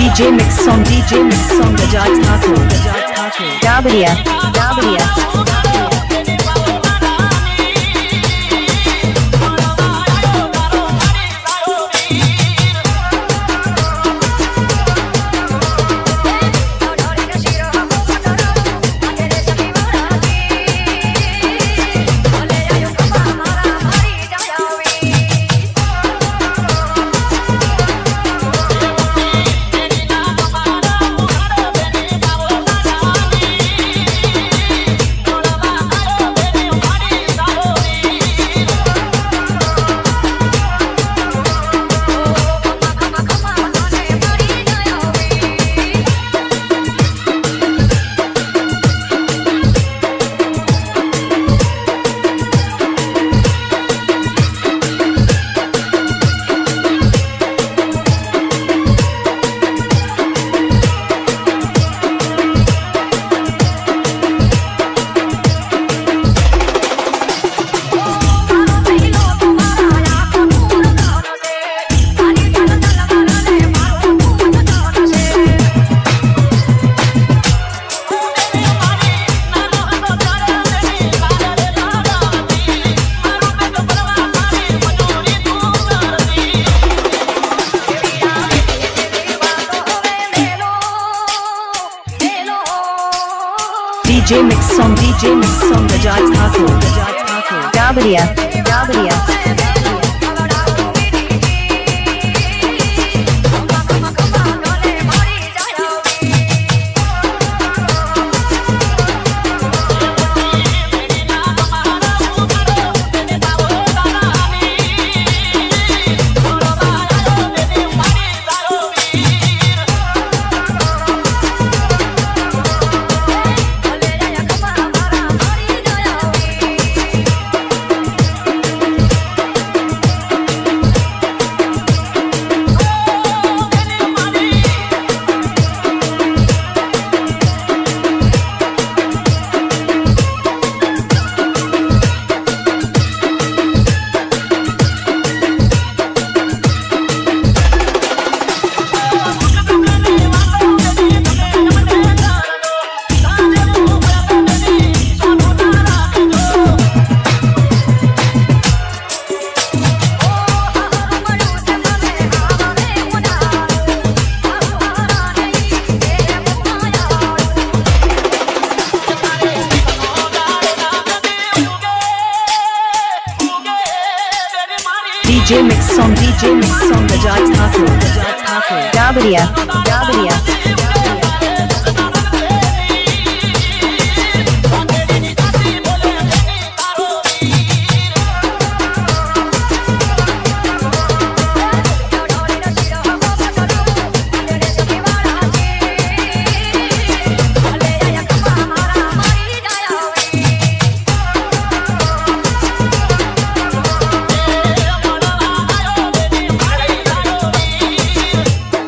DJ Mix Song DJ Mix Song Ajay Thakur Ajay Thakur DJ Mix Song DJ Mix Song Ajay Thakur Ajay Thakur DJ Mix Song DJ Mix Song Ajay Thakur Gabria, Gabria.